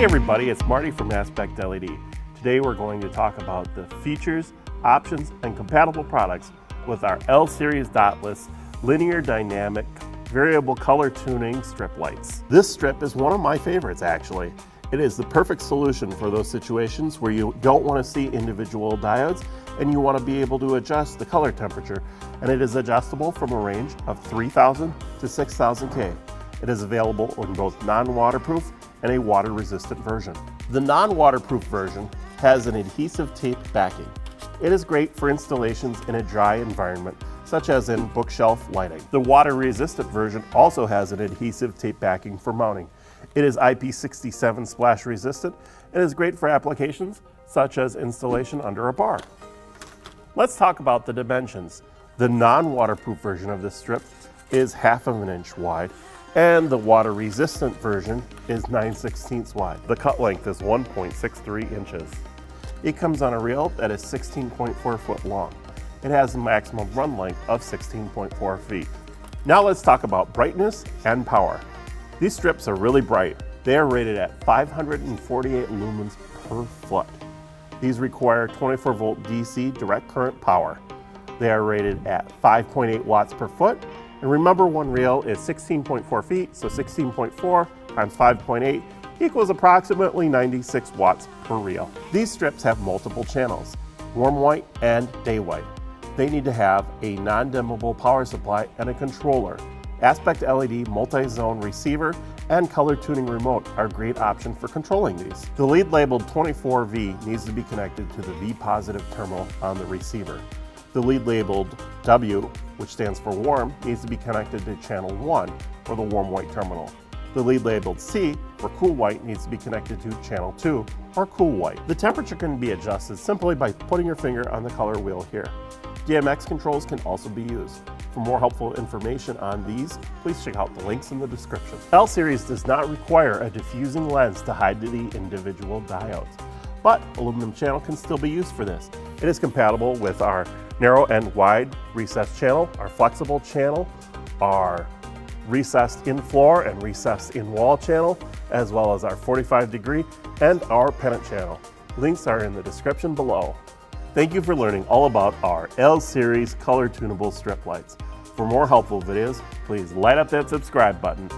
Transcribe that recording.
Hey everybody, it's Marty from Aspect LED. Today we're going to talk about the features, options, and compatible products with our L-Series dotless linear dynamic variable color tuning strip lights. This strip is one of my favorites actually. It is the perfect solution for those situations where you don't want to see individual diodes and you want to be able to adjust the color temperature and it is adjustable from a range of 3000 to 6000 K. It is available in both non-waterproof and a water-resistant version. The non-waterproof version has an adhesive tape backing. It is great for installations in a dry environment, such as in bookshelf lighting. The water-resistant version also has an adhesive tape backing for mounting. It is IP67 splash resistant and is great for applications such as installation under a bar. Let's talk about the dimensions. The non-waterproof version of this strip is half of an inch wide and the water resistant version is 9 16 wide. The cut length is 1.63 inches. It comes on a reel that is 16.4 foot long. It has a maximum run length of 16.4 feet. Now let's talk about brightness and power. These strips are really bright. They are rated at 548 lumens per foot. These require 24 volt DC direct current power. They are rated at 5.8 watts per foot and remember one reel is 16.4 feet, so 16.4 times 5.8 equals approximately 96 watts per reel. These strips have multiple channels, warm white and day white. They need to have a non-dimmable power supply and a controller. Aspect LED multi-zone receiver and color tuning remote are great option for controlling these. The lead labeled 24V needs to be connected to the V positive terminal on the receiver. The lead labeled W, which stands for warm, needs to be connected to channel 1 or the warm white terminal. The lead labeled C, for cool white, needs to be connected to channel 2 or cool white. The temperature can be adjusted simply by putting your finger on the color wheel here. DMX controls can also be used. For more helpful information on these, please check out the links in the description. L-Series does not require a diffusing lens to hide the individual diodes, but aluminum channel can still be used for this. It is compatible with our narrow and wide recessed channel, our flexible channel, our recessed in floor and recessed in wall channel, as well as our 45 degree and our pennant channel. Links are in the description below. Thank you for learning all about our L-Series color tunable strip lights. For more helpful videos, please light up that subscribe button